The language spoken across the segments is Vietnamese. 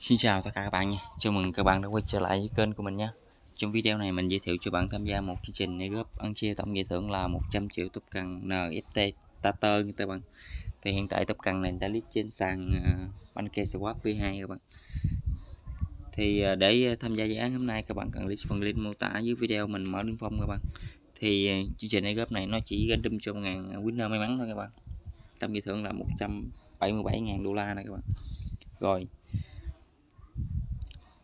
Xin chào tất cả các bạn nha, chào mừng các bạn đã quay trở lại với kênh của mình nha. Trong video này mình giới thiệu cho bạn tham gia một chương trình để góp ăn chia tổng giải thưởng là 100 triệu top cần NFT Starter các bạn. Thì hiện tại top cần này đã list trên sàn ờ, uh, PancakeSwap V2 các bạn. Thì ờ, để tham gia dự án hôm nay các bạn cần list phần link mô tả dưới video mình mở đường phong các bạn. Thì ờ, chương trình này góp này nó chỉ random cho 1 ngàn winner may mắn thôi các bạn. Tổng giải thưởng là 177.000 đô la này các bạn. Rồi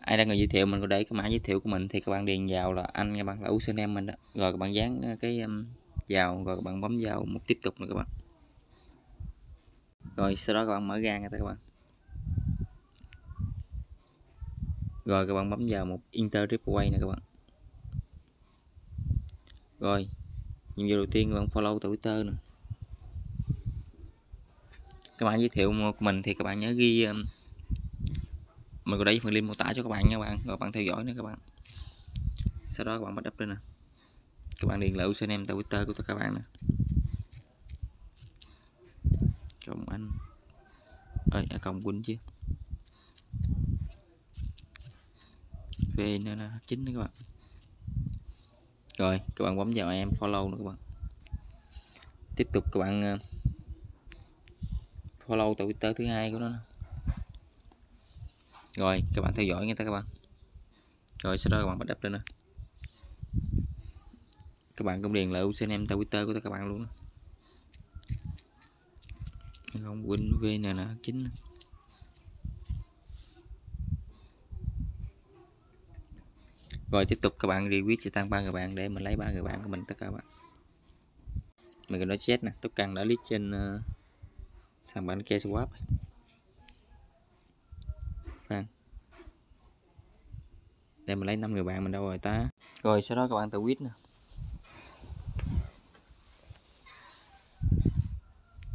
ai đang người giới thiệu mình có để cái mã giới thiệu của mình thì các bạn điền vào là anh các bạn là username mình đó. Rồi các bạn dán ờ, cái um, vào rồi các bạn bấm vào một tiếp tục nữa các bạn. Rồi sau đó các bạn mở ra người ta các bạn. Rồi các bạn bấm vào một enter replay nè các bạn. Rồi nhiệm vụ đầu tiên các bạn follow twitter nè. Các bạn giới thiệu của mình thì các bạn nhớ ghi um, mình có để phần link mô tả cho các bạn nha các bạn. Rồi bạn theo dõi nữa các bạn. Sau đó các bạn bắt đắp lên nè. Các bạn điền lại username twitter của tất cả các bạn nè. Chồng anh. Ơi à, cộng quỳnh chứ. Về nên là chính nữa các bạn. Rồi các bạn bấm vào em follow nữa các bạn. Tiếp tục các bạn ờ, follow follow twitter thứ hai của nó nè rồi các bạn theo dõi nha các bạn. Rồi sau đó các bạn bắt đắp lên nè. Các bạn cũng điền lại username twitter của tất cả các bạn luôn đó. không quên vn là chính rồi tiếp tục các bạn request sẽ tăng ba người bạn để mình lấy ba người bạn của mình tất cả các bạn. Mình cần nói chết nè tôi cần đã list trên uh, sàn bán kia swap đây, mình lấy năm người bạn mình đâu rồi ta? Rồi, sau đó các bạn tự quýt nè.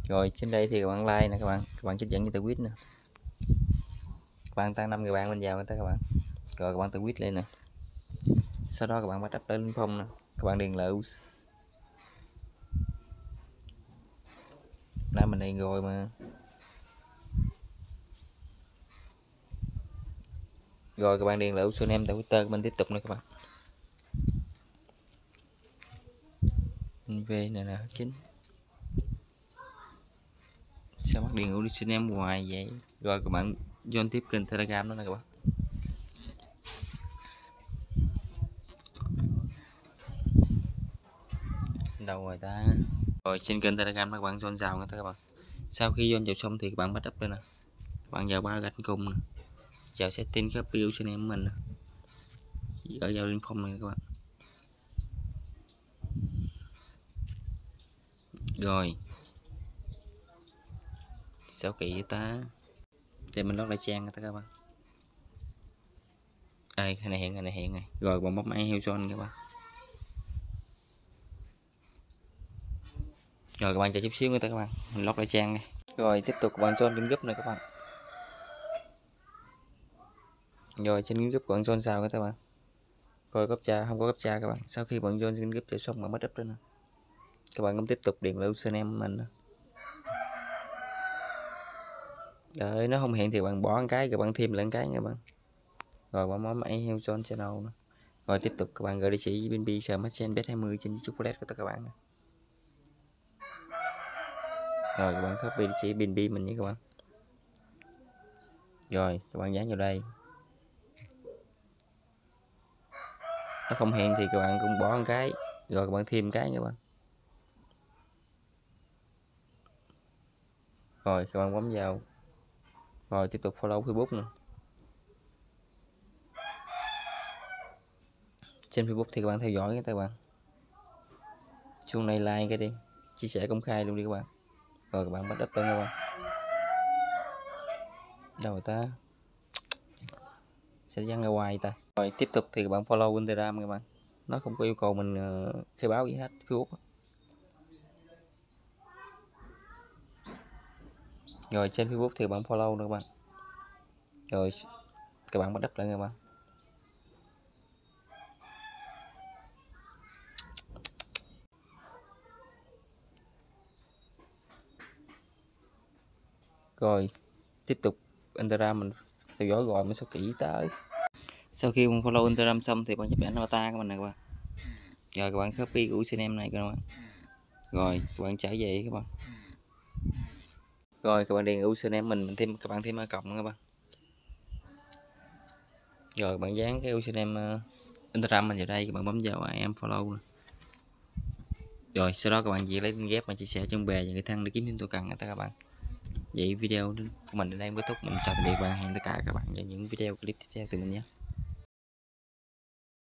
Rồi, trên đây thì các bạn like nè, các bạn các bạn trích dẫn như tự quýt nè. Các bạn tăng năm người bạn mình vào người ta, các bạn. Rồi, các bạn tự quýt lên nè. Sau đó các bạn bắt đắp lên phong nè. Các bạn điền lại nãy mình điền rồi mà. Rồi các bạn điền lại username tại Twitter, mình tiếp tục nữa các bạn. V này là chính sao bắt điền username ngoài vậy? Rồi các bạn join tiếp kênh telegram đó nè các bạn. Đâu rồi ta? Rồi trên kênh telegram các bạn join vào nha các bạn. Sau khi join vào xong thì các bạn bắt up đây nè. Các bạn vào ba gạch cùng nè chào setting biểu cho em mình ở vào link phong này các bạn. Rồi. Sao kỹ ta? Để mình lót lại trang các bạn. Đây cái này hiện, cái này hiện này. Rồi bạn bấm máy heo son các bạn. Rồi, các bạn chờ chút xíu nữa các bạn. Mình lót lại trang này rồi, tiếp tục bạn son kim group này các bạn rồi trên group của bạn John sao các bạn? Coi cấp cha không có cấp cha các bạn. Sau khi bạn John trên group chơi xong bạn mất up lên các bạn cũng tiếp tục điền xin em mình Đấy, nó không hiện thì bạn bỏ một cái rồi bạn thêm lại một cái nha bạn. Rồi bạn bấm máy heo John channel nữa. rồi tiếp tục các bạn gửi địa chỉ bên bi sờ matchen bet 20 trên chocolate của tất cả các bạn rồi các bạn copy địa chỉ bên bi mình nhé các bạn. Rồi các bạn dán vào đây. Nó không hẹn thì các bạn cũng bỏ một cái, rồi các bạn thêm cái các bạn. Rồi, các bạn bấm vào. Rồi, tiếp tục follow Facebook nữa. Trên Facebook thì các bạn theo dõi các bạn. Xuống này like cái đi. Chia sẻ công khai luôn đi các bạn. Rồi, các bạn bắt up lên các bạn. Đâu ta? Sẽ dán ra ngoài ta. Rồi tiếp tục thì các bạn follow Instagram các bạn. Nó không có yêu cầu mình uh, khai báo gì hết Facebook rồi trên Facebook thì bạn follow nữa các bạn. Rồi các bạn bắt đắp lại các bạn. Rồi tiếp tục Instagram mình theo dõi rồi mới số kỹ tới. Sau khi mình follow Instagram xong thì bạn chụp ảnh avatar của mình nè các bạn. Rồi các bạn copy của username này các bạn. Rồi các bạn trở về các bạn. Rồi các bạn điền username mình mình thêm các bạn thêm cộng các bạn. Rồi bạn dán cái username uh, ờ, Instagram mình vào đây các bạn bấm vào em follow rồi sau đó các bạn chỉ lấy link ghép mà chia sẻ trong bè và người thân để kiếm thêm tôi cần các bạn vậy video của mình đến đây kết thúc. Mình chào tạm biệt và hẹn tất cả các bạn vào những video clip tiếp theo từ mình nhé.